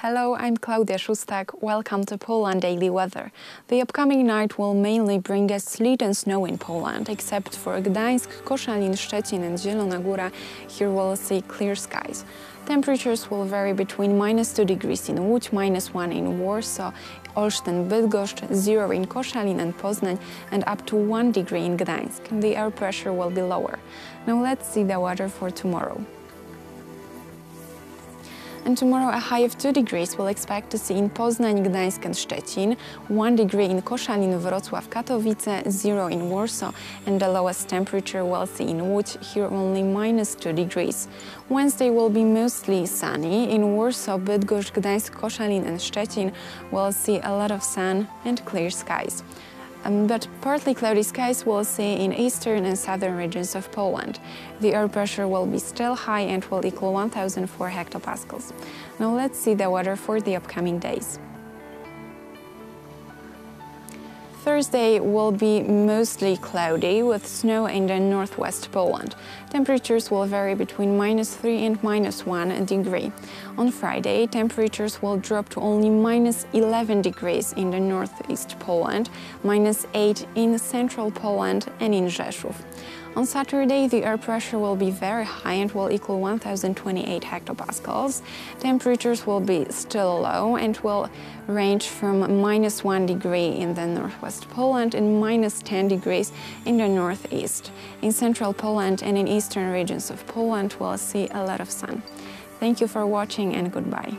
Hello, I'm Klaudia Szóstak. Welcome to Poland Daily Weather. The upcoming night will mainly bring us sleet and snow in Poland, except for Gdańsk, Koszalin, Szczecin and Zielona Góra. Here we'll see clear skies. Temperatures will vary between minus 2 degrees in Łódź, minus 1 in Warsaw, Olsztyn, Bydgoszcz, 0 in Koszalin and Poznań, and up to 1 degree in Gdańsk. The air pressure will be lower. Now let's see the weather for tomorrow. And tomorrow a high of 2 degrees we'll expect to see in Poznań, Gdańsk and Szczecin, 1 degree in Koszalin, Wrocław, Katowice, 0 in Warsaw, and the lowest temperature we'll see in Łódź, here only minus 2 degrees. Wednesday will be mostly sunny. In Warsaw, Bydgoszcz, Gdańsk, Koszalin and Szczecin we'll see a lot of sun and clear skies. Um, but partly cloudy skies we'll see in eastern and southern regions of Poland. The air pressure will be still high and will equal 1004 hectopascals. Now let's see the weather for the upcoming days. Thursday will be mostly cloudy with snow in the northwest Poland. Temperatures will vary between minus 3 and minus 1 degree. On Friday, temperatures will drop to only minus 11 degrees in the northeast Poland, minus 8 in central Poland and in Rzeszów. On Saturday, the air pressure will be very high and will equal 1028 hectopascals. Temperatures will be still low and will range from minus 1 degree in the Poland and minus 10 degrees in the northeast. In central Poland and in eastern regions of Poland, we'll see a lot of sun. Thank you for watching and goodbye.